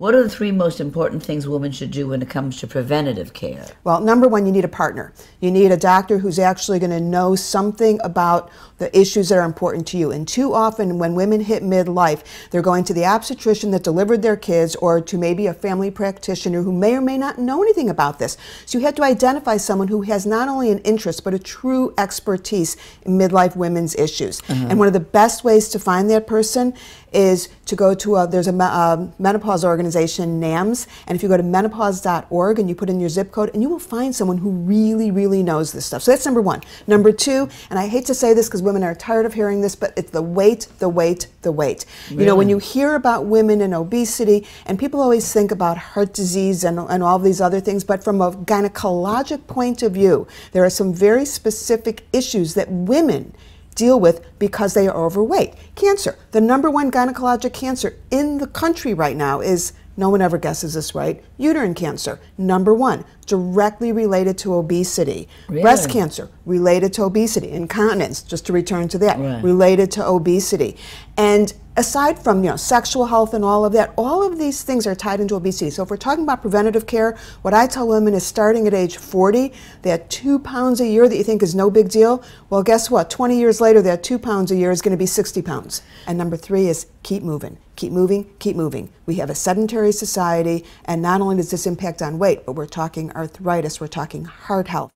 What are the three most important things women should do when it comes to preventative care? Well, number one, you need a partner. You need a doctor who's actually going to know something about the issues that are important to you. And too often, when women hit midlife, they're going to the obstetrician that delivered their kids or to maybe a family practitioner who may or may not know anything about this. So you have to identify someone who has not only an interest but a true expertise in midlife women's issues. Uh-huh. And one of the best ways to find that person is to go to a, there's a, a menopause organization, NAMS, and if you go to menopause.org and you put in your zip code, and you will find someone who really, really knows this stuff. So that's number one. Number two, and I hate to say this because women are tired of hearing this, but it's the weight, the weight, the weight. You know, when you hear about women and obesity, and people always think about heart disease and, and all these other things, but from a gynecologic point of view, there are some very specific issues that women deal with because they are overweight. Cancer, the number one gynecologic cancer in the country right now is no one ever guesses this right. Uterine cancer, number one, directly related to obesity. Really? Breast cancer, related to obesity. Incontinence, just to return to that, Right. related to obesity. And aside from you know sexual health and all of that, all of these things are tied into obesity. So if we're talking about preventative care, what I tell women is starting at age 40, that two pounds a year that you think is no big deal. Well, guess what? 20 years later, that two pounds a year is going to be 60 pounds. And number three is keep moving. Keep moving, keep moving. We have a sedentary society, and not only does this impact on weight, but we're talking arthritis, we're talking heart health.